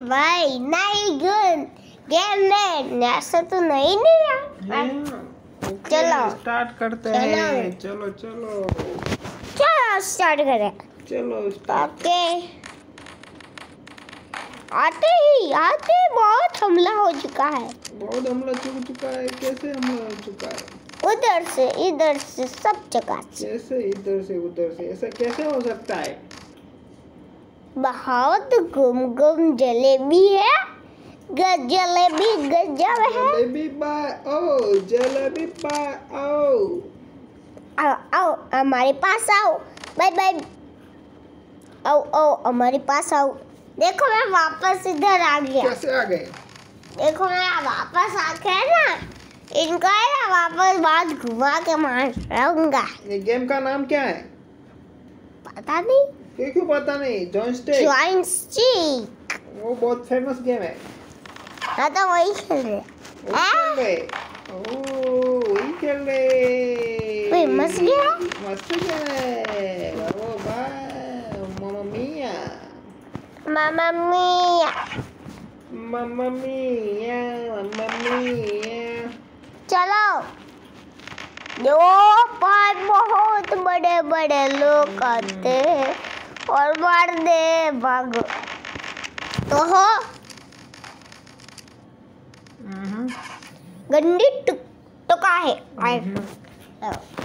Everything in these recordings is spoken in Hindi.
भाई नहीं गुड गेम में ऐसा तो नहीं नहीं चलो स्टार्ट करते हैं चलो चलो चलो स्टार्ट करें चलो स्टार्ट ओके आते ही आते ही बहुत हमला हो चुका है बहुत हमला चुक चुका है कैसे हमला हो चुका है उधर से इधर से सब जगह से कैसे इधर से उधर से ऐसा कैसे हो सकता है बहुत गुम गुम जलेबी है। जलेबी गजब है। जलेबी बाय ओ जलेबी बाय ओ। आओ आओ हमारे पास आओ। Bye bye. आओ आओ हमारे पास आओ। देखो मैं वापस इधर आ गया। कैसे आ गए? देखो मैं वापस आ गया ना। इनको है ना वापस बात घुमा के मार रहूँगा ये गेम का नाम क्या है? पता नहीं। क्यों क्यों पता नहीं? जॉन स्टेक ज्वाइन स्टिक वो बहुत फ़ेमस गेम है। हाँ तो वही खेल रहे खेल रहे ओ वही खेल रहे कोई मस गया? मस्त गेम है। ओ बाय मामा मिया मामा मिया मामा मिया मामा मिया चलो। दो पाँच बहुत बड़े बड़े लोग आते हैं। और मार दे भागो। तो हो। गंदी टुक टुका है। और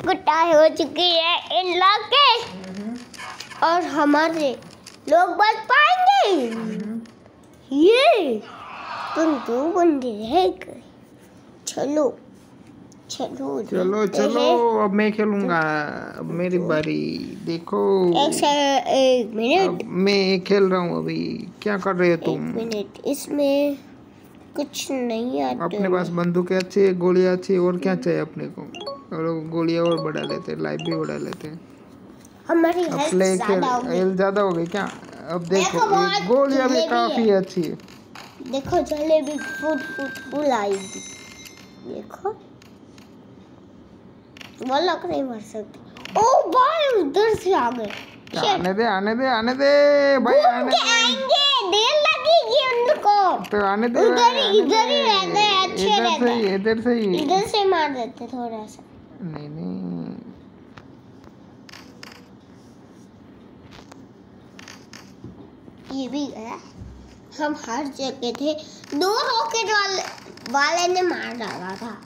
गुट्टा हो चुकी है इन लोग के। और हमारे लोग बच पाएँगे। ये। तुम दो बंदे रह गए। चलो। चलो चलो। अब मैं खेलूँगा। अब मेरी बारी। देखो। एक एक मिनट। मैं खेल रहा हूँ अभी। क्या कर रहे हो तुम? मिनट इसमें कुछ नहीं आता अपने पास बंदूकें अच्छी है गोलियाँ अच्छी और क्या चाहिए अपने को? और गोलियाँ और बढ़ा लेते हैं लाइफ भी बढ़ा लेते हैं। हमारी हेल्थ ज़्यादा हो गई। क्या? अब देखो गोलियाँ भी काफ़ी अच्छी है। देखो जलेबी फुट फुट फुल आएगी देखो। वो लोग नहीं मर सकते ओ भाई उधर से आ गए. आने दे आने दे आने दे. भाई आने दे. आएँगे. देर लगेगी उनको. तो आने दे उधर ही- इधर ही। रहते हैं, अच्छे रहते ही इधर से ही. इधर से मार देते थोड़ा सा. नहीं नहीं। ये भी गया. हम हर जगह थे. दो रॉकेट वाले वाले ने मार डाला था.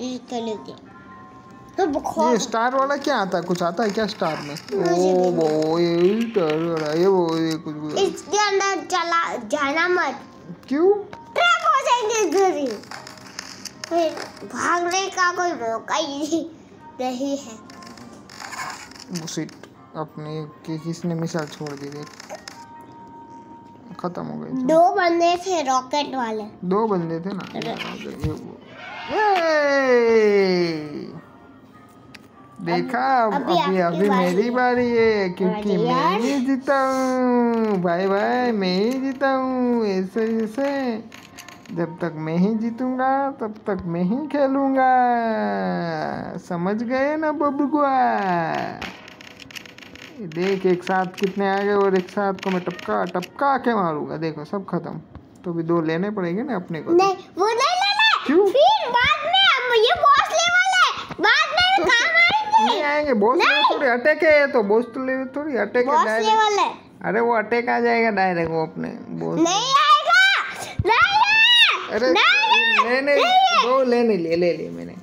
इसके लिए तो ये स्टार वाला क्या आता है? कुछ आता है क्या स्टार में? ओ वो ये स्टार वाला ये वो ये कुछ इसके अंदर चला जाना मत। क्यों? ट्रैप हो जाएँगे इधर ही। फिर भागने का कोई मौका ही नहीं है। अपने कि, किसने मिसाइल छोड़ दी देख खत्म हो गई दो बंदे थे रॉकेट वाले। दो बंदे थे ना? ये वो। ये! देखा अब अभी अभी अभी मेरी बारी है क्योंकि मैं ही जीता हूँ। भाई भाई मैं ही जीता हूँ ऐसे ऐसे। जब तक मैं ही जीतूँगा तब तक मैं ही खेलूँगा। समझ गए ना बबुआ? देख एक साथ कितने आ गए और एक साथ को मैं टपका टपका के मारूँगा। देखो सब खत्म। तो भी दो लेने पड़ेंगे ना अपने को नहीं वो नहीं लेना। क्यों? फिर बाद में हम ये बॉस लेवल है बाद में तो काम आएँगे नहीं बॉस लेवल थोड़ी अटैक है तो बॉस तो लेवल थोड़ी अटैक है। डायरेक्ट अरे वो अटैक आ जाएगा डायरेक्ट वो अपने बॉस नहीं आएगा नहीं अरे नहीं, नहीं नहीं वो लेने ले ले ले मैंने।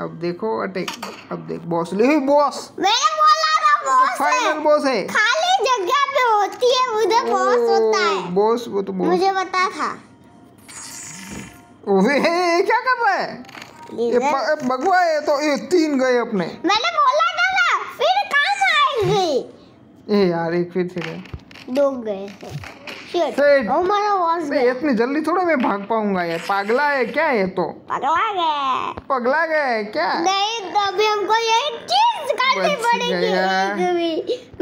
अब देखो अटैक अब देख बॉस ले बॉस। मैंने बोला था बॉस फाइनल बॉस है। खाली जगह पे होती है उधर बॉस होता है। बॉस वो तो बॉस। मुझे पता था। ओए क्या कर रहा है? ये भगवा है तो ये तीन गए अपने। मैंने काम ए यार एक फिर से गए दो गए हैं Shit. हमारा बॉस अरे गया इतनी जल्दी थोड़ा मैं भाग पाऊँगा यार पागला है क्या ये तो? पगला गया पगला गया है क्या? नहीं तभी हमको यही चीज़ करनी पड़ेगी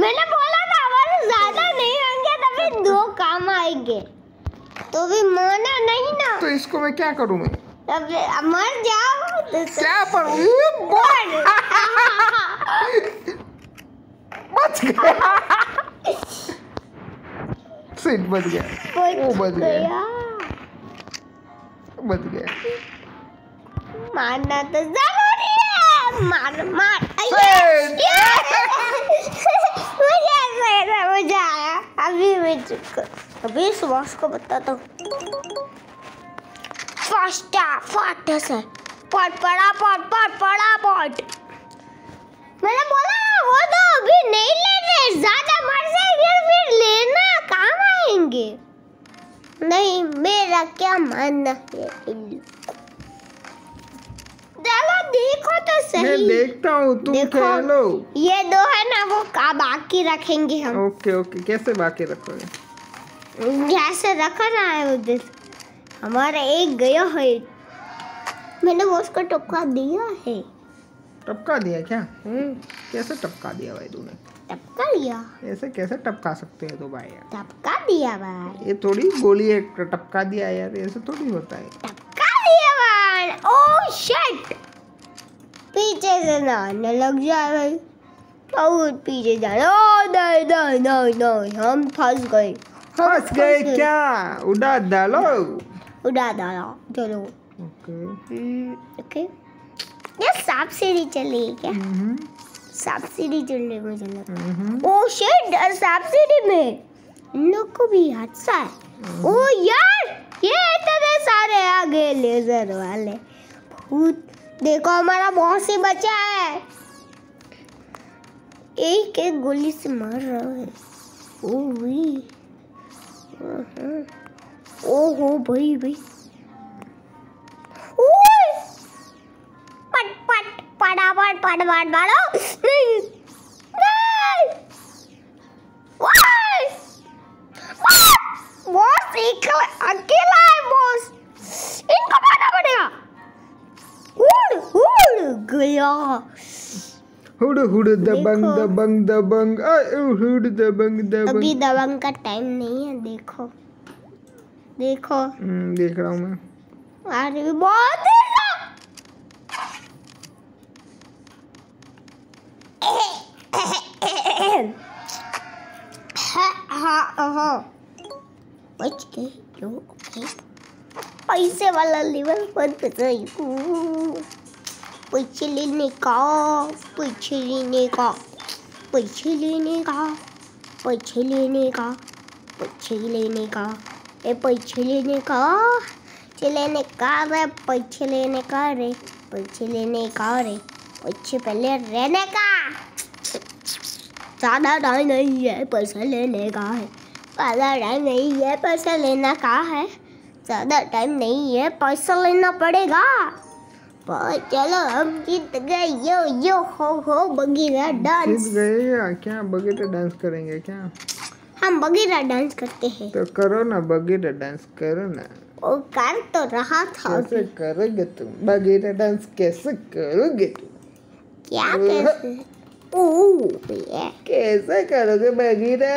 मैंने बोला था हमारे ज़्यादा नहीं होंगे तभी दो काम आएँगे। तो भी माना नहीं ना। तो इसको मैं क्या करूँ मैं? तब मर जाओ। तो क्या पर बच गया। सीट बच गया। वो बच गया। बच गया। मारना तो ज़रूरी है। मार मार! मुझे ऐसे समझ आया। अभी मैं अभी इस बॉस को बताता हूँ। फास्ट फास्ट से। पट पड़ा पट पट पड़ा पट मैंने बोला ना वो तो अभी नहीं लेने ज़्यादा मर जाएँगे फिर लेना काम नहीं मेरा क्या मानना है। चलो देखो तो सही। मैं देखता हूँ तुम खेलो। ये दो है ना वो का बाकी रखेंगे हम। ओके ओके कैसे बाकी रखोगे? जैसे रखा ना है उधर हमारा एक गया है। मैंने वो उसको टपका दिया है। टपका दिया क्या? हम्म, कैसे टपका दिया भाई तूने? टपका दिया ऐसे कैसे टपका सकते हैं तो भाई यार? टपका दिया भाई। ये थोड़ी गोली है टपका दिया यार ऐसे थोड़ी होता है। टपका दिया भाई। ओ शिट पीछे से ना आने लग जाए भाई। बहुत पीछे जाना ओ नहीं नहीं नहीं नहीं हम फंस गए। फंस गए क्या? उड़ा डालो। उड़ा डाला। चलो। ओके ओके ये सांप सीढ़ी चली क्या? हम्म। सांप सीढ़ी चल रही मुझे हम्म। ओ शिट सांप सीढ़ी में। इन लोग को भी हादसा है। ओ यार ये इतने सारे आ गए लेजर वाले। भूत देखो हमारा बहुत ही बचा है। एक एक गोली से मार रहा है। ओ भाई ओहो भाई भाई। मारो! बॉस अकेला है बॉस। इनको मारना पड़ेगा उड़ उड़ गया। हुड हुड दबंग। दबंग दबंग। हुड दबंग अभी दबंग दबंग का टाइम नहीं है देखो। देखो। हम्म, देख रहा हूँ मैं। अरे बहुत बच गए पैसे वाला लेवल कर रही पैसे लेने का, पैसे लेने का, पैसे लेने का, पैसे लेने का, पैसे लेने का, ए, पैसे लेने का लेने का रे पैसे लेने का रे, पैसे लेने का रे, पैसे पहले रहने का। ज़्यादा टाइम नहीं है पैसा लेने का है। ज़्यादा टाइम नहीं है पैसा लेना का है? ज़्यादा टाइम नहीं है पैसा लेना पड़ेगा। पर चलो हम जीत गए। यो यो हो हो बगीरा डांस जीत गए क्या? बगीरा डांस करेंगे क्या? हम बगीरा डांस करते हैं। तो करो ना बगीरा डांस करो ना। वो कर तो रहा था कैसे करोगे तुम? बगीरा डांस कैसे करोगे तुम? क्या कैसे? कैसे करोगे बगीरा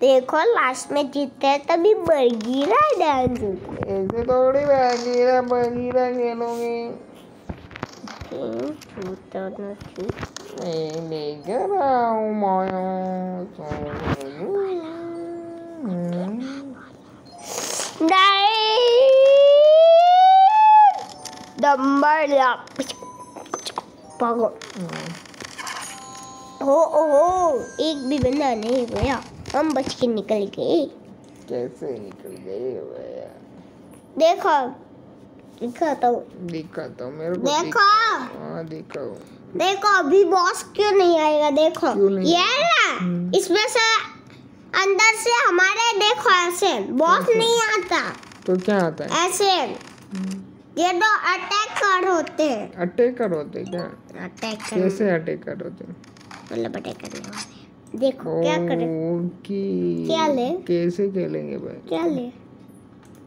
देखो लास्ट में जीते हैं तभी बगीरा डांस ऐसे थोड़ी बगीरा बगीरा खेलोगे हम्म, मैं देख माया नंबर पागल हो हो। एक भी बंदा नहीं गया हम बच के निकल गए। कैसे निकल गए भैया देखो। तो। दिखा तो मेरे को देखो। हाँ दिखाओ देखो अभी बॉस क्यों नहीं आएगा? देखो। ये ना हम्म। इसमें से अंदर से हमारे देखो ऐसे। बॉस? नहीं आता। तो क्या आता है? ऐसे। ये दो अटैक कर होते हैं। अटैकर होते क्या? अटैक कर कैसे अटैकर होते मतलब अटैक करने वाले देखो क्या करें क्या ले? कैसे खेलेंगे भाई? क्या ले?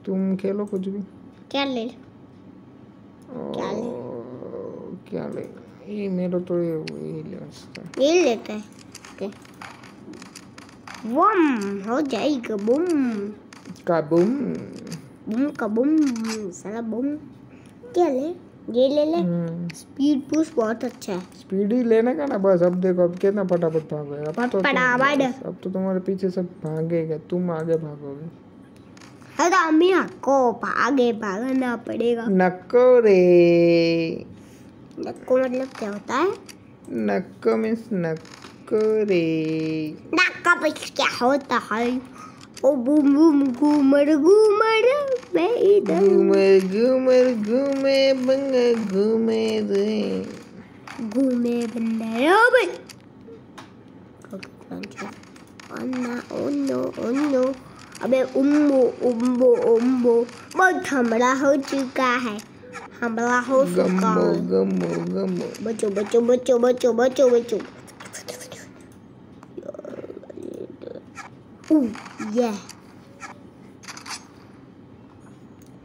तुम खेलो कुछ भी। क्या ले? क्या ले? क्या ले? ये मेरा तो ये ये ले सकता ये लेते हैं। ओके बम हो जाएगा बम। काबूम बम का बम साला बम। क्या ले? ये ले ले। हम्म, स्पीड पुश बहुत अच्छा है। स्पीड ही लेने का ना बस। अब देखो अब कितना फटाफट भागोगे? अब तो फटाफट। अब तो तुम्हारे पीछे सब भागेगा। तुम आगे भागोगे। अरे हमें आपको आगे भागना पड़ेगा। नक्को रे। नक्को मतलब क्या होता है? नक्को मीन्स नक्को रे। नक्का पीछे क्या होता है? ओ बूम बूम घूमर घूमर मैं इधर घूमर घूमर घूमे बंगा घूमे रे। घूमे बंदर ओ भाई। अन्ना ओ नो ओ नो अबे उम्बो उम्बो उम्बो बहुत हमला हो चुका है। हमला हो चुका है। बचो बचो बचो बचो बचो बचो। Ooh, yeah.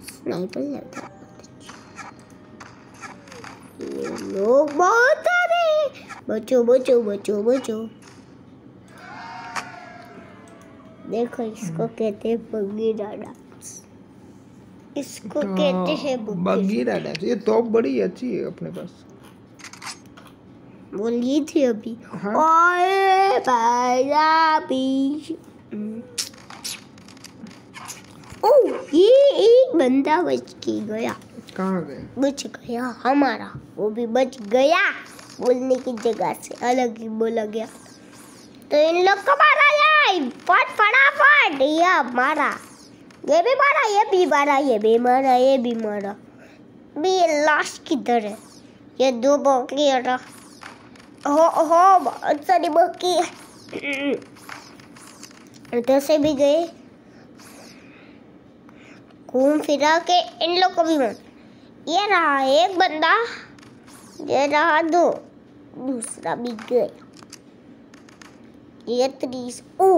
स्नाइपर लगा ये लोग बहुत सारे बचो बचो बचो बचो देखो इसको कहते हैं बग्गी डाडा इसको कहते हैं बग्गी बगीरा डांस ये तोप बड़ी अच्छी है अपने पास. बोली थी अभी. हाँ. बीच ओ ये एक बंदा बच के गया। कहाँ गए? बच गया हमारा। वो भी बच गया। बोलने की जगह से अलग ही बोला गया। तो इन लोग को मारा जाए। फट फटाफट। ये मारा। ये भी मारा ये भी मारा ये भी मारा ये भी मारा। भी ये लाश किधर है? ये दो बॉकी हो हो बहुत सारी बॉकी इधर से भी गए। घूम फिरा के इन लोग को भी मार ये रहा एक बंदा, ये रहा दो, दूसरा भी गया। ये तीस ओ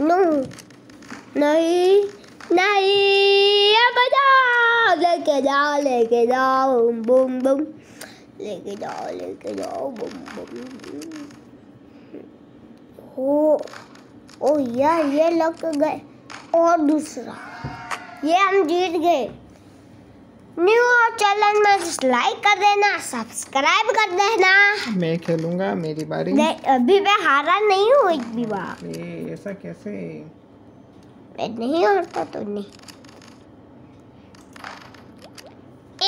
नो नहीं नहीं ये बजाओ लेके जाओ लेके जाओ, बूम बूम लेके जाओ लेके जाओ, बूम बूम ओ ओ यार ये लग गए। और दूसरा। ये हम जीत गए। न्यू और चैनल में लाइक कर देना सब्सक्राइब कर देना। मैं खेलूँगा मेरी बारी। अभी मैं हारा नहीं हूँ एक भी बार। ए, ऐसा कैसे? मैं नहीं हारता तो नहीं।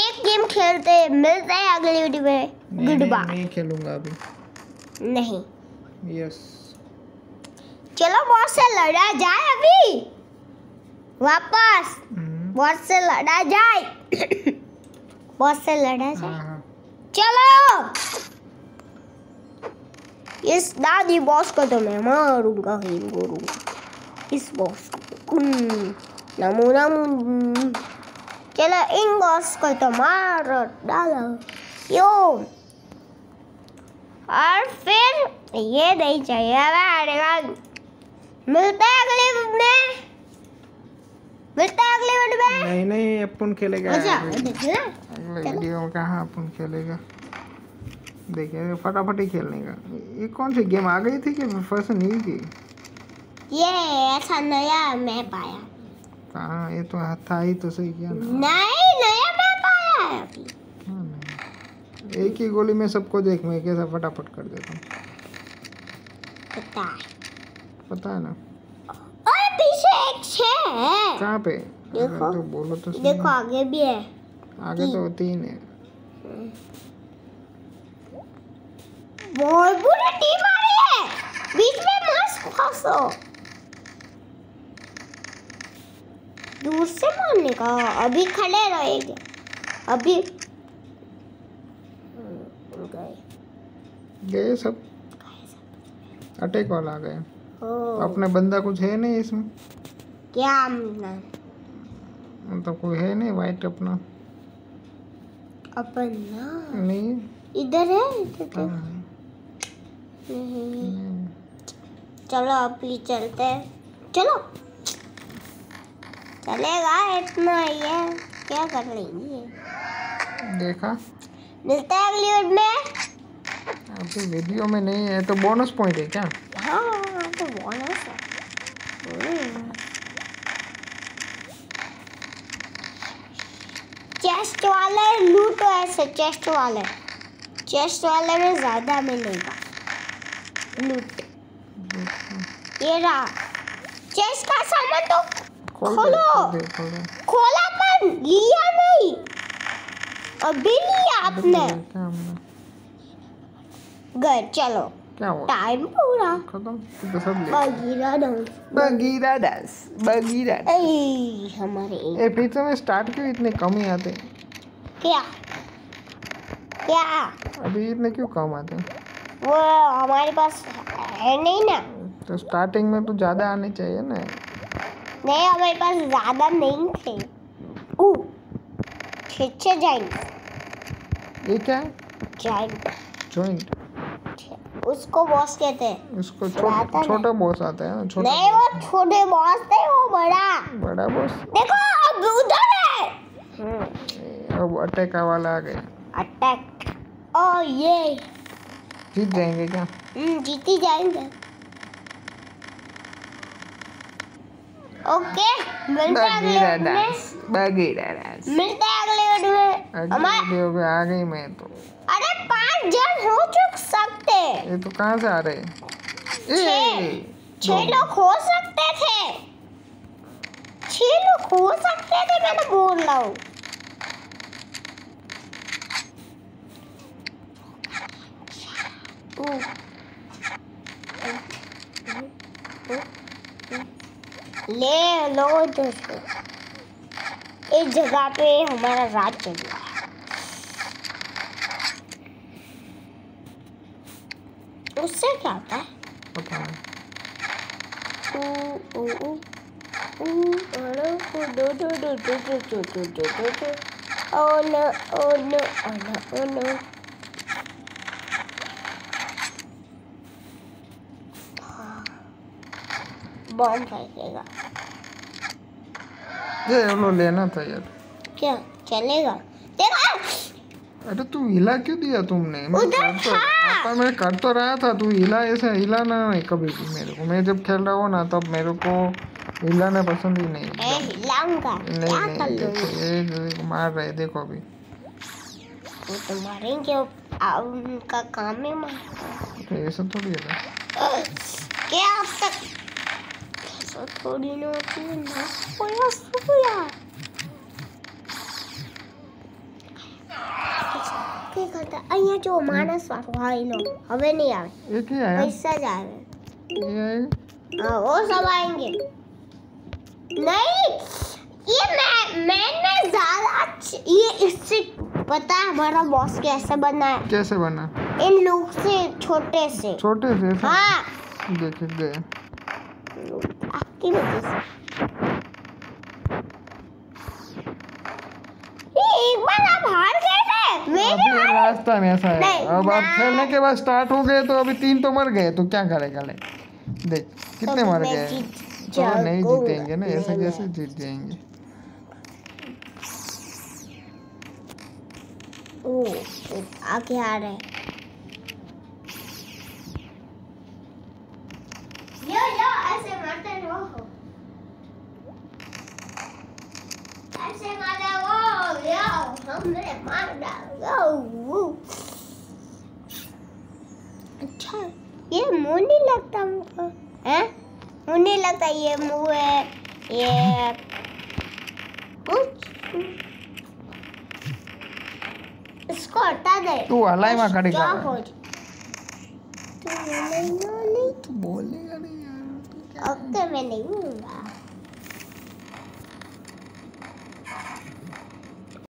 एक गेम खेलते मिलते हैं अगली वीडियो में। गुड बाय नहीं खेलूँगा अभी। नहीं। यस चलो बॉस से लड़ा जाए अभी। वापस। हम्म, बॉस से लड़ा जाए। बॉस से लड़ा हाँ जाए। हाँ चलो। इस दादी बॉस को तो मैं मारूँगा ही मारूँगा इस बॉस को हम्म, नमो नमो। चलो इन बॉस को तो मार डालो। यो। और फिर ये नहीं चाहिए। मिलते हैं अगले में। मिलते हैं अगले वीडियो में। नहीं नहीं अपन खेलेगा। अच्छा अगले देखिए अगले वीडियो में कहाँ अपन खेलेगा? देखिए फटाफट ही खेलने का। ये कौन सी गेम आ गई थी कि फ़र्स्ट नहीं की? ये ऐसा नया मैप आया कहाँ? ये तो था ही तो सही किया ना। नहीं नया मैप आया है अभी। एक ही गोली में सबको देख मैं कैसा फटाफट कर देता हूँ। पता है ना? और पीछे एक है। कहाँ पे? देखो। तो बोलो तो देखो आगे भी है। आगे तो तीन। है। बहुत बुरी टीम आ रही है। बीच में मस्त फंसो। दूर से मारने का। अभी खड़े रहेंगे अभी। गए गए सब। अटैक वाला आ गए। ओ, अपने बंदा कुछ है नहीं इसमें। क्या मिलना मतलब कोई है नहीं वाइट अपना। अपन ना? नहीं। इधर है? इधर तो हाँ, नहीं नहीं। चलो अभी चलते हैं। चलो। चलेगा इतना ही है। क्या कर लेंगे देखा। मिलते हैं अगली वीडियो में। अभी वीडियो में नहीं है तो बोनस पॉइंट है क्या? तो बोनस है हम्म, चेस्ट वाले लूटो ऐसे चेस्ट वाले। चेस्ट वाले में ज़्यादा मिलेगा। लूट। ये रहा। चेस्ट का सामान तो खोलो। खोल। पर लिया नहीं। अभी लिया आपने। क्या हमने गए चलो। क्या हुआ? टाइम पूरा। खत्म। तू सब ले बगीरा डाउन बगीरा डांस बगीरा ए हमारे। ए पीछे में स्टार्ट क्यों इतने कम ही आते? क्या? क्या? अभी इतने क्यों कम आते? वो हमारे पास है नहीं ना। तो स्टार्टिंग में तो ज़्यादा आने चाहिए ना। नहीं हमारे पास ज़्यादा नहीं थे। ऊ। छे जाइंट ये क्या? है जाइंट जॉइंट उसको बॉस कहते हैं। उसको छोटा बॉस आता है छोटा नहीं वो छोटे बॉस थे वो बड़ा। बड़ा बॉस देखो अब उधर है। अब अटैक वाला आ गया। अटैक ओ ये। जीत जाएँगे क्या? हम्म, जीती जाएँगे। ओके मिलते हैं अगले वीडियो में। बगीरा डांस मिलते हैं अगले वीडियो में। अगले वीडियो में आ गई मैं तो। जन हो चुक सकते। ये तो कहाँ से आ रहे हैं? छह लोग हो सकते थे। छह लोग हो सकते थे मैं तो बोल रहा हूँ। ले लो दोस्तों इस जगह पे हमारा राज चल रहा है उससे क्या होता है ये लेना था यार क्या चलेगा अरे तू हिला क्यों दिया तुमने उधर था आपा मैं कर तो रहा था तू हिला ऐसे हिला ना नहीं कभी भी मेरे को मैं जब खेल रहा हूँ ना तब मेरे को हिलाना पसंद ही नहीं हिलाऊँगा नहीं नहीं देखो ये देखो, मार रहे देखो अभी वो तो मारेंगे उनका काम ही मार तो ऐसा थोड़ी है क्या अब तक थोड़ी ना होती है ना कोई सुया કે કરતા અહીંયા જો માણસ વાળો હા એનો હવે નહીં આવે ये क्या है પૈસા જ આવે ये है हाँ वो सब आएंगे नहीं ये मैं मैंने ज्यादा अच्छ- ये इससे पता है हमारा बॉस कैसे बना है कैसे बना इन लोग से छोटे से छोटे से ऐसा हाँ देख गए आपकी वजह से अभी लास्ट टाइम ऐसा है। अब आप। खेलने के बाद स्टार्ट हो गए तो अभी तीन तो मर गए तो क्या करेगा? ले देख कितने तो मर गए? जीत तो नहीं। जीतेंगे ना ऐसे जैसे कैसे जीत जाएँगे? ओ ओ, आगे आ रहे हैं यो यो ऐसे मारते रहो ऐसे मारा वो यो हमने मार डाला यो अच्छा ये मुँह नहीं लगता मुझको हैं? मुँह नहीं लगता ये मुँह है ये कुछ इसको हटा दे। तू हलाई में खड़ी कर। नहीं तू बोलेगा नहीं यार ओके मैं नहीं हूँगा